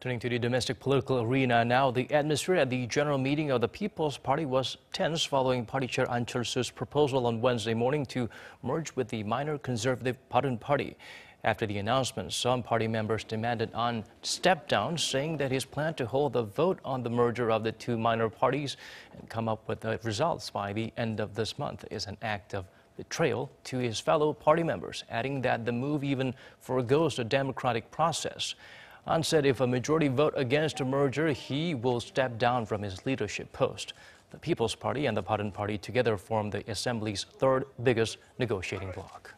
Turning to the domestic political arena now, the atmosphere at the general meeting of the People's Party was tense following Party Chair Ahn Cheol-soo's proposal on Wednesday morning to merge with the minor conservative Bareun Party. After the announcement, some party members demanded Ahn step down, saying that his plan to hold a vote on the merger of the two minor parties and come up with the results by the end of this month is an act of betrayal to his fellow party members, adding that the move even foregoes the democratic process. Ahn said if a majority vote against a merger, he will step down from his leadership post. The People's Party and the Bareun Party together form the Assembly's third biggest negotiating bloc.